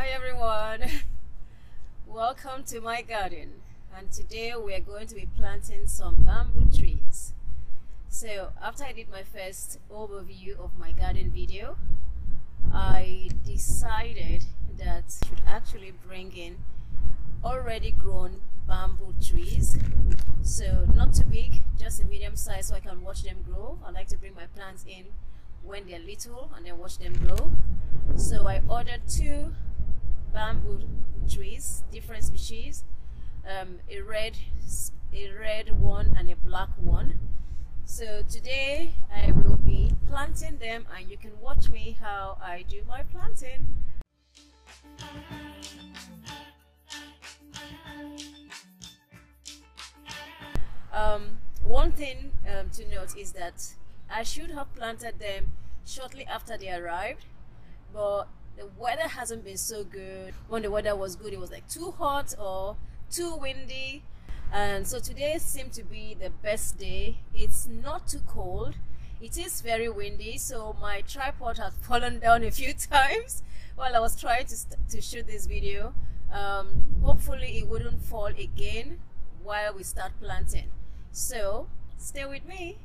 Hi everyone, welcome to my garden and today we are going to be planting some bamboo trees. So after I did my first overview of my garden video, I decided that I should actually bring in already grown bamboo trees. So not too big, just a medium size so I can watch them grow. I like to bring my plants in when they're little and then watch them grow. So I ordered two bamboo trees, different species, um, a red, a red one and a black one. So today I will be planting them and you can watch me how I do my planting. Um, one thing um, to note is that I should have planted them shortly after they arrived, but the weather hasn't been so good. When the weather was good, it was like too hot or too windy. And so today seemed to be the best day. It's not too cold. It is very windy, so my tripod has fallen down a few times while I was trying to, to shoot this video. Um, hopefully it wouldn't fall again while we start planting. So stay with me.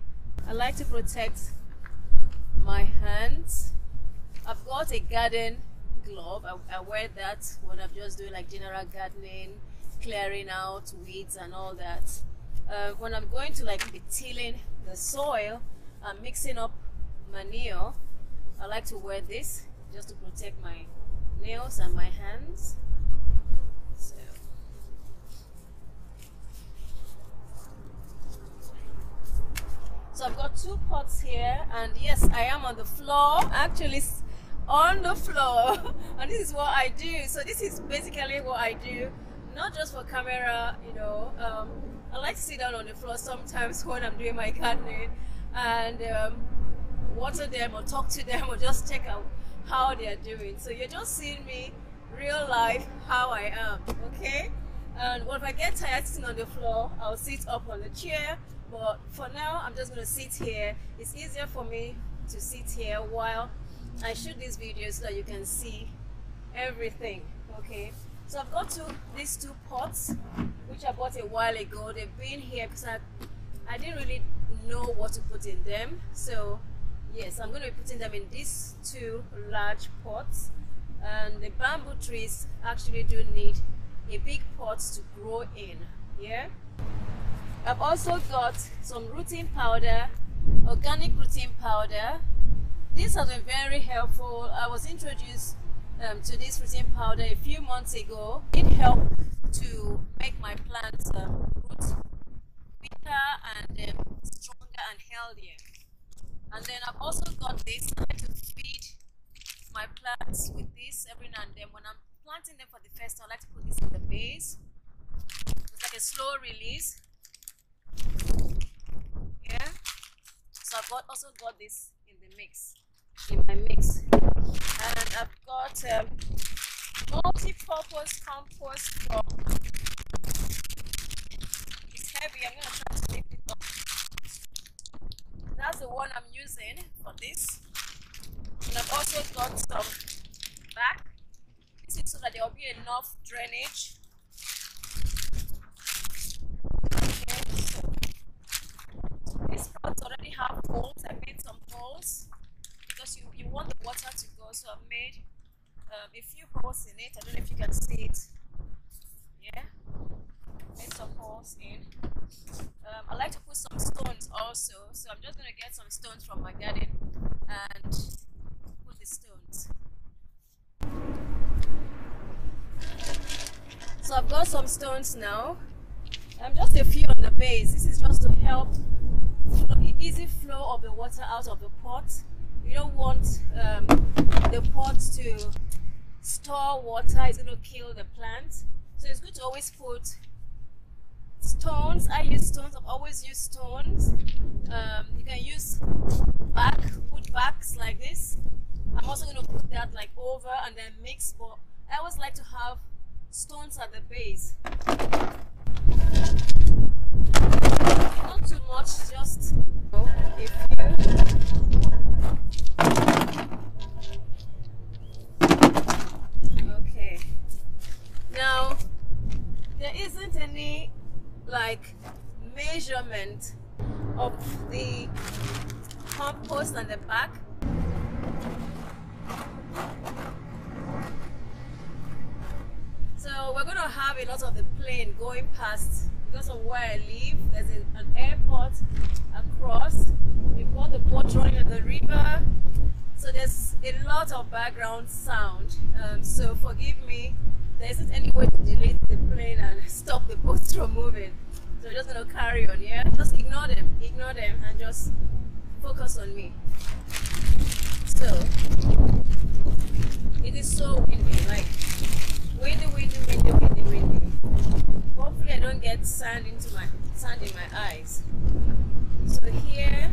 I like to protect my hands. I've got a garden glove. I, I, wear that when I'm just doing like general gardening, clearing out weeds and all that. Uh, when I'm going to like be tilling the soil and mixing up manure, I like to wear this just to protect my nails and my hands. So. So I've got two pots here and yes, I am on the floor, actually on the floor. and this is what I do. So this is basically what I do, not just for camera, you know. Um, I like to sit down on the floor sometimes when I'm doing my gardening and um, water them or talk to them or just check out how they're doing. So you're just seeing me real life how I am, okay? And if I get tired sitting on the floor, I'll sit up on the chair but for now I'm just going to sit here it's easier for me to sit here while I shoot these videos so that you can see everything okay? So I've got two these two pots which I bought a while ago. They've been here because I, I didn't really know what to put in them. So yes I'm going to be putting them in these two large pots. And the bamboo trees actually do need a big pot to grow in yeah? I've also got some rooting powder, organic rooting powder. This has been very helpful. I was introduced um, to this resin powder a few months ago. It helped to make my plants um, root bigger and um, stronger and healthier. And then I've also got this. To feed my plants with this every now and then. When I'm planting them for the first time, I like to put this in the base. It's like a slow release yeah so I've got also got this in the mix in my mix. And I've got um, multi-purpose compost from it's heavy I'm gonna try to lift it up that's the one I'm using for this. And I've also got some back this is so that there will be enough drainage. Have holes. I made some holes because you, you want the water to go. So I made um, a few holes in it. I don't know if you can see it. Yeah, made some holes in. Um, I like to put some stones also. So I'm just going to get some stones from my garden and put the stones. So I've got some stones now. I'm just a few on the base. This is just to help the easy flow of the water out of the pot. You don't want um, the pot to store water, is going to kill the plant. So it's good to always put stones. I use stones, I've always used stones. Um, you can use back, wood backs like this. I'm also going to put that like over and then mix, but I always like to have stones at the base. Not too much, just a few. Okay. isn't any like measurement of the compost on the back. So we're gonna have a lot of the plane going past because of where I live. There's a, an airport across. We've got the boat running in the river. So there's a lot of background sound. Um, so forgive me. There isn't any way to delete the plane and stop the boats from moving. So we're just gonna carry on, yeah? Just ignore them, ignore them and just focus on me. So it is so windy, like windy, windy, windy, windy, windy. Hopefully I don't get sand into my sand in my eyes. So here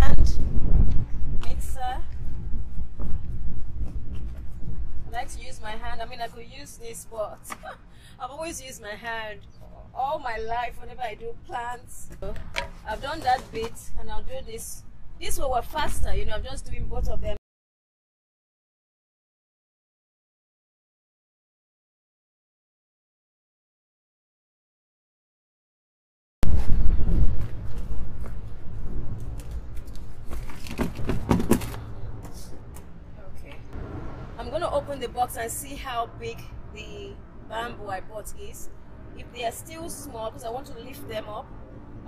hand mixer. I like to use my hand. I mean, I could use this, but I've always used my hand all my life whenever I do plants. I've done that bit and I'll do this. This will work faster, you know, I'm just doing both of them. Okay. I'm gonna open the box and see how big the bamboo I bought is. If they are still small, because I want to lift them up,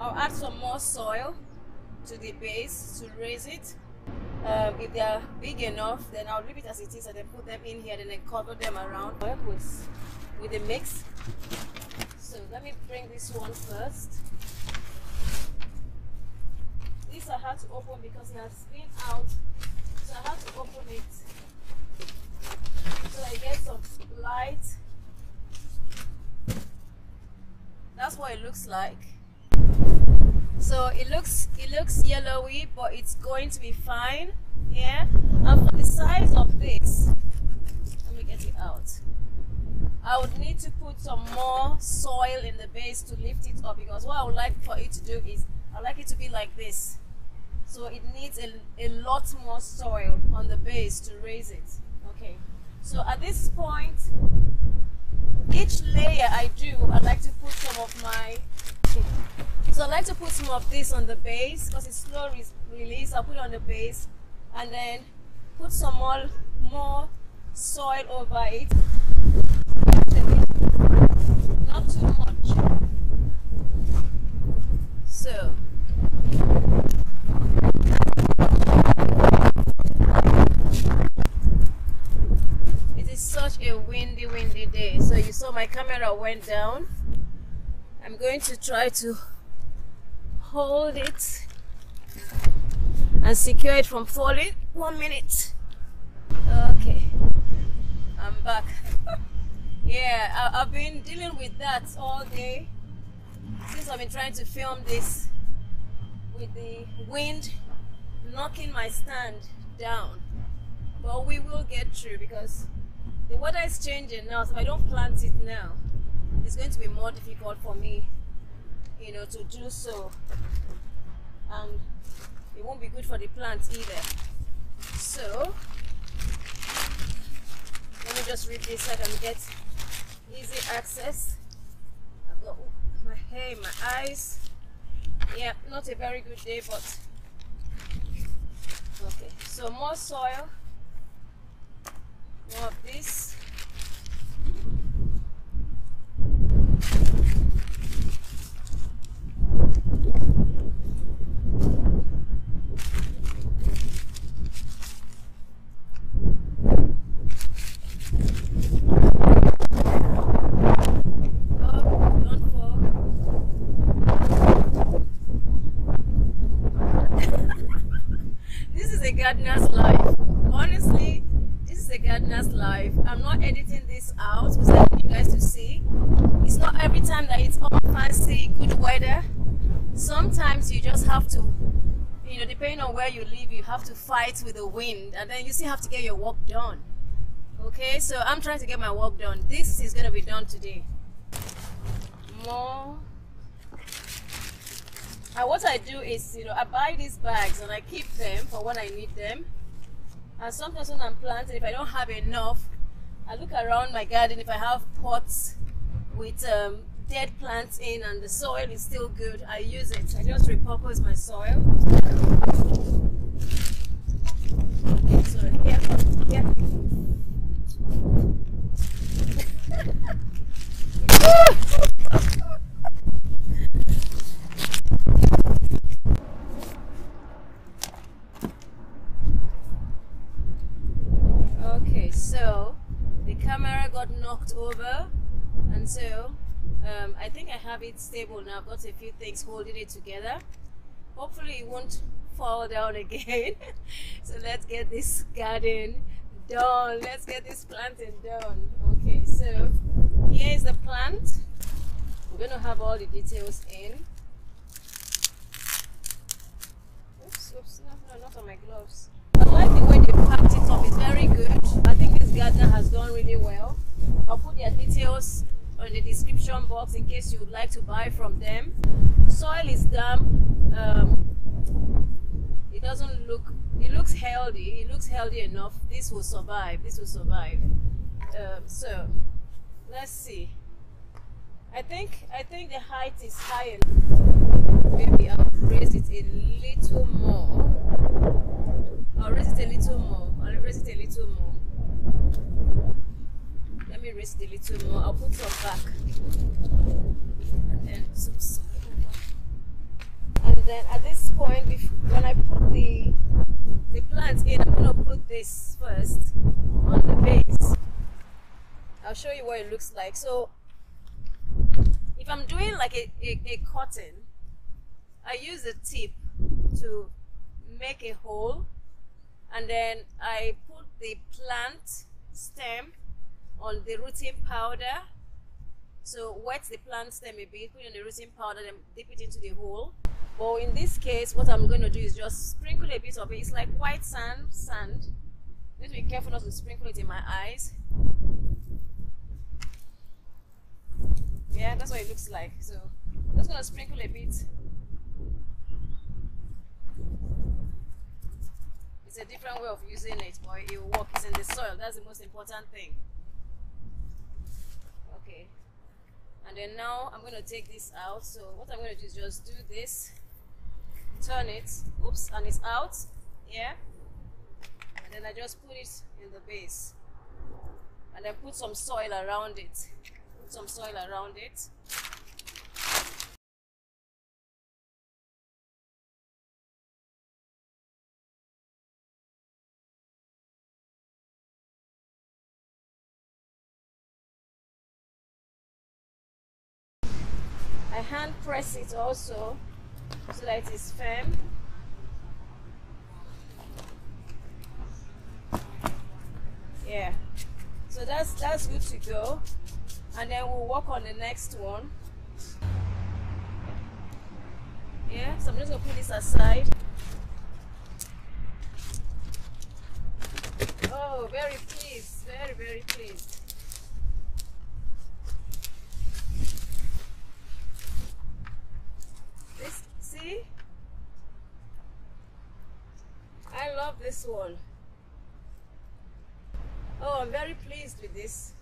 I'll add some more soil to the base to raise it. Um, if they are big enough, then I'll leave it as it is and then put them in here and then cover them around with, with the mix. So let me bring this one first. This I had to open because it has been out. So I had to open it so I get some light. That's what it looks like. So it looks it looks yellowy, but it's going to be fine. Yeah. And for the size of this, let me get it out. I would need to put some more soil in the base to lift it up because what I would like for it to do is I like it to be like this. So it needs a, a lot more soil on the base to raise it. Okay. So at this point, each layer I do, I like to put some of my so I like to put some of this on the base because it's slow re release. I'll put it on the base and then put some more, more soil over it. Not too much. So it is such a windy, windy day. So you saw my camera went down. I'm going to try to hold it and secure it from falling. One minute. Okay, I'm back. yeah, I, have been dealing with that all day since I've been trying to film this with the wind knocking my stand down. But we will get through because the weather is changing now. So if I don't plant it now, it's going to be more difficult for me, you know, to do so. And it won't be good for the plants either. So, let me just rip this can get easy access. I've got my hair my eyes. Yeah, not a very good day, but okay. So more soil, more of this. Um, a gardener's life. Honestly, this is a life. I'm not editing this out because I want you guys to see. It's not every time that it's all fancy, good weather. Sometimes you just have to, you know, depending on where you live, you have to fight with the wind and then you still have to get your work done. Okay, so I'm trying to get my work done. This is going to be done today. More And what I do is, you know, I buy these bags and I keep them for when I need them. And sometimes when I'm planting, if I don't have enough, I look around my garden. If I have pots with um, dead plants in and the soil is still good, I use it. I just repurpose my soil. So yeah, yeah. okay, so the camera got knocked over, and so um, I think I have it stable now. I've got a few things holding it together. Hopefully, it won't fall down again. so let's get this garden done. Let's get this planting done. Okay, so here is the plant. We're to have all the details in. Oops, oops, no, no, not on my gloves. I like the way they packed it up. It's very good. I think this gardener has done really well. I'll put their details on the description box in case you would like to buy from them. Soil is damp. Um, it doesn't look it looks healthy it looks healthy enough. This will survive this will survive. Um, so let's see. I think I think the height is high enough. Maybe I'll raise it a little more. I'll raise it a little more. I'll raise it a little more me a little more I'll put some back. And then some and then at this point if, when I put the the plant in I'm gonna put this first on the base. I'll show you what it looks like. So if I'm doing like a, a, a cotton I use a tip to make a hole. And then I put the plant stem on the rooting powder so wet the plant stem a bit put in the rooting powder then dip it into the hole but in this case, what I'm going to do is just sprinkle a bit of it. It's like white sand, sand. Need to be careful not to sprinkle it in my eyes. Yeah, that's what it looks like. So I'm just gonna sprinkle a bit. It's a different way of using it, but it will work. It's in the soil. That's the most important thing. Okay. And then now I'm going to take this out. So what I'm going to do is just do this. Turn it. Oops and it's out. Yeah. And then I just put it in the base. And then put some soil around it. Put some soil around it I hand press it also so that it is firm. Yeah, so that's that's good to go, and then we'll work on the next one. Yeah, so I'm just gonna put this aside. Oh, very pleased, very very pleased. This see? I love this one. Oh, I'm very pleased with this.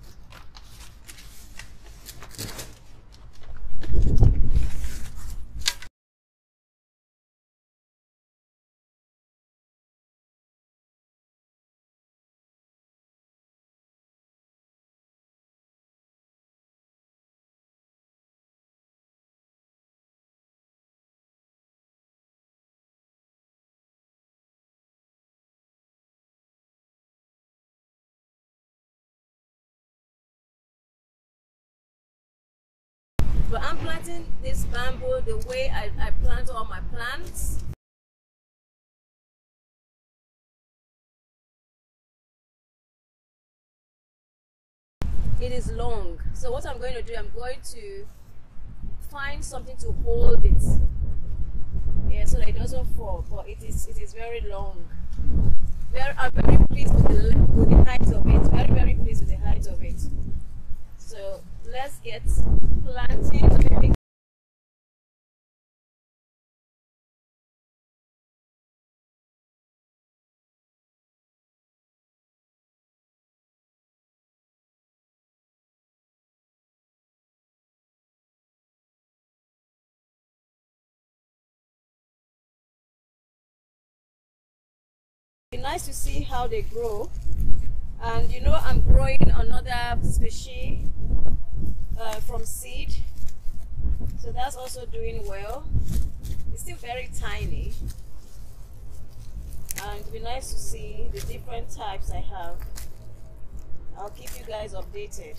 But I'm planting this bamboo the way I, I plant all my plants. It is long. So what I'm going to do, I'm going to find something to hold it. Yeah, so that it doesn't fall. But it is it is very long. Very, I'm very pleased with the, with the height of it. Very, very pleased with the height of it. So let's get planting. nice to see how they grow and you know i'm growing another species uh, from seed. So that's also doing well. It's still very tiny. And it'd be nice to see the different types I have. I'll keep you guys updated.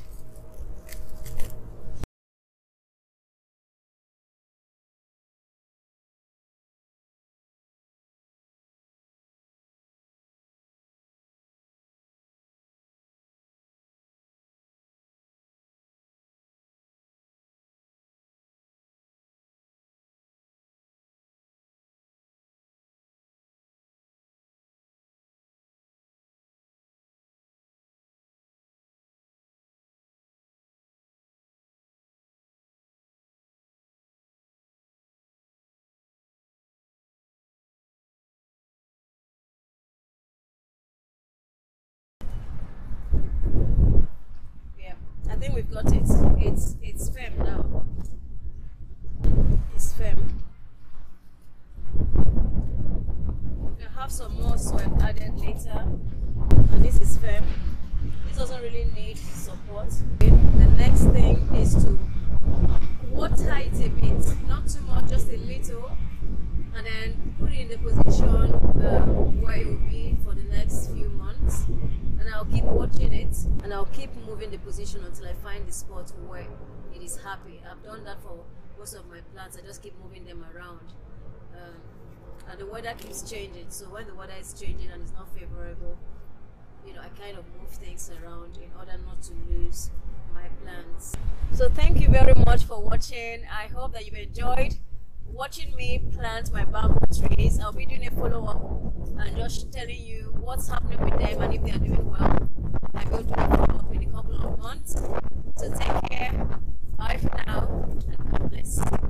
Think we've got it. It's it's firm now. It's firm. We have some more soil added later. And this is firm. This doesn't really need support. The next thing is to water it a bit, not too much, just a little, and then put it in the position uh, where it will be for the next And I'll keep watching it, and I'll keep moving the position until I find the spot where it is happy. I've done that for most of my plants. I just keep moving them around. Um, and the weather keeps changing, so when the weather is changing and it's not favorable, you know, I kind of move things around in order not to lose my plants. So thank you very much for watching. I hope that you've enjoyed watching me plant my bamboo trees. I'll be doing a follow-up and just telling you what's happening with them and if they are doing well. I'm going to follow up in a couple of months. So take care. Bye for now and God bless.